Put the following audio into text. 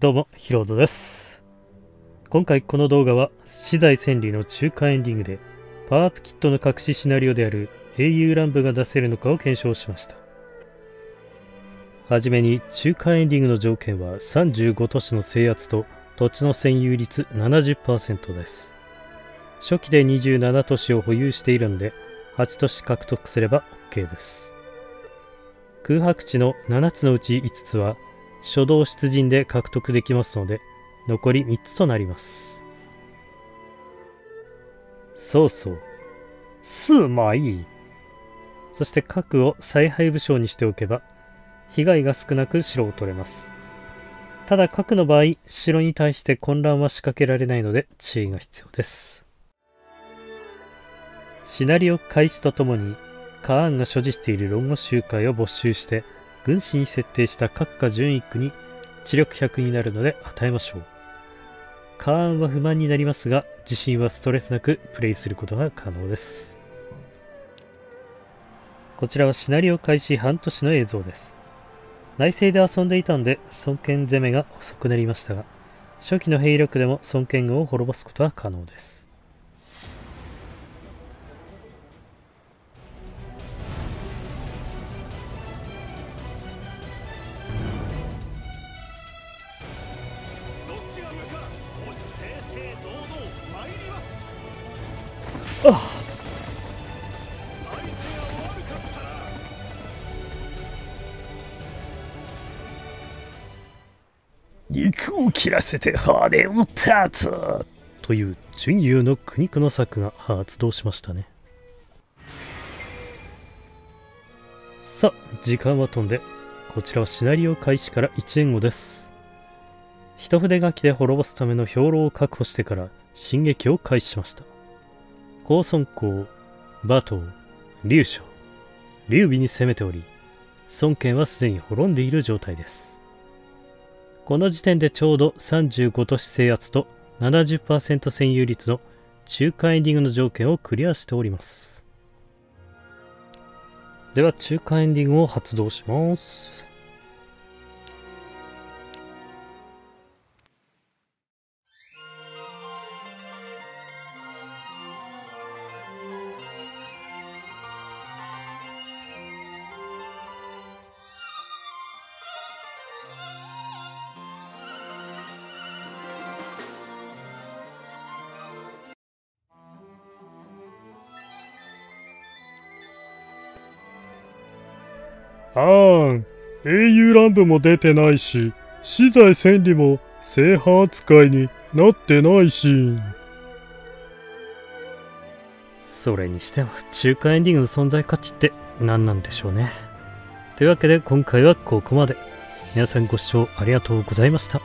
どうも、ヒロードです。今回この動画は、資材千里の中間エンディングで、パワーアップキットの隠しシナリオである英雄乱舞が出せるのかを検証しました。はじめに、中間エンディングの条件は35都市の制圧と土地の占有率70%です。初期で27都市を保有しているので、8都市獲得すれば OK です。空白地の7つのうち5つは初動出陣で獲得できますので残り3つとなります。そうそう。すまいそして核を再配武将にしておけば被害が少なく城を取れます。ただ核の場合城に対して混乱は仕掛けられないので注意が必要です。シナリオ開始とともにカーンが所持している論語集会を没収して軍師に設定した各家順一区に知力100になるので与えましょう。カーンは不満になりますが自身はストレスなくプレイすることが可能です。こちらはシナリオ開始半年の映像です。内政で遊んでいたんで孫権攻めが遅くなりましたが初期の兵力でも孫権軍を滅ぼすことは可能です。あ相手が悪かった肉を切らせて羽を立つという準優の苦肉の策が発動しましたね。さあ時間は飛んでこちらはシナリオ開始から1年後です。一筆書きで滅ぼすための兵糧を確保してから進撃を開始しました高尊公馬頭劉将劉備に攻めており孫権はすでに滅んでいる状態ですこの時点でちょうど35都市制圧と70%占有率の中間エンディングの条件をクリアしております。では中間エンディングを発動します。あーん、英雄乱舞も出てないし、資材千里も制覇扱いになってないし。それにしても中華エンディングの存在価値って何なんでしょうね。というわけで今回はここまで。皆さんご視聴ありがとうございました。